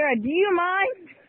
sir. Do you mind?